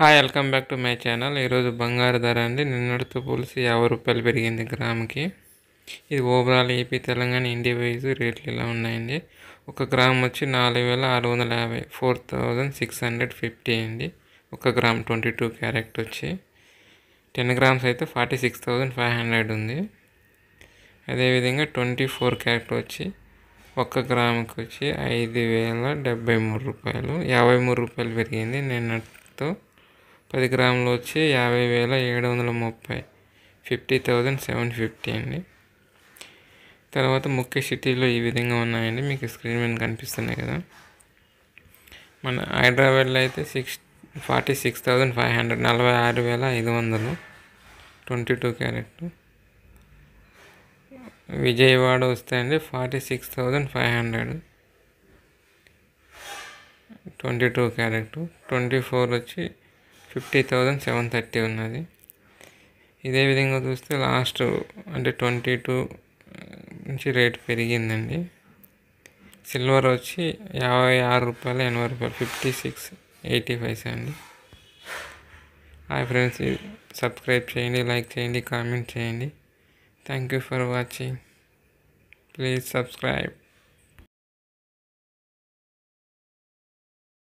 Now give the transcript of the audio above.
Hi welcome back to my channel. ఈరోజు బంగారు ధర అండి. నిన్నటితో పోలిసి యాభై రూపాయలు పెరిగింది గ్రామ్కి. ఇది overall AP Telangana India wise రేట్లు ఇలా ఉన్నాయండి. ఒక గ్రామ్ వచ్చి నాలుగు వేల ఆరు వందల యాభై four thousand six hundred fifty అండి. ఒక గ్రామ్ ట్వంటీ టూ క్యారెక్ట్ వచ్చి టెన్ గ్రామ్స్ అయితే forty six thousand five hundred ఉంది. అదేవిధంగా ట్వంటీ ఫోర్ క్యారెక్ట్ వచ్చి ఒక్క గ్రాముకి వచ్చి ఐదు వేల డెబ్బై మూడు రూపాయలు. యాభై మూడు రూపాయలు పెరిగింది నిన్నటితో పది గ్రాములు వచ్చి యాభై వేల ఏడు వందల ముప్పై. ఫిఫ్టీ థౌజండ్ సెవెన్ ఫిఫ్టీ అండి. తర్వాత ముఖ్య సిటీలో ఈ విధంగా ఉన్నాయండి. మీకు స్క్రీన్ మీద కనిపిస్తున్నాయి కదా. మన హైదరాబాద్లో అయితే six forty six thousand five hundred నలభై ఆరు వేల ఐదు వందలు. ట్వంటీ టూ క్యారెట్ విజయవాడ వస్తాయండి. Forty six thousand five hundred. Twenty two carat twenty four వచ్చి ఫిఫ్టీ థౌజండ్ సెవెన్ థర్టీ ఉన్నది. ఇదే విధంగా చూస్తే లాస్ట్ అంటే ట్వంటీ టూ నుంచి రేట్ పెరిగిందండి. సిల్వర్ వచ్చి యాభై ఆరు రూపాయలు ఎనభై రూపాయలు ఫిఫ్టీ సిక్స్ ఎయిటీ ఫైవ్స్ అండి. హాయ్ ఫ్రెండ్స్ సబ్స్క్రైబ్ చేయండి లైక్ చేయండి కామెంట్ చేయండి. Thank you for watching please subscribe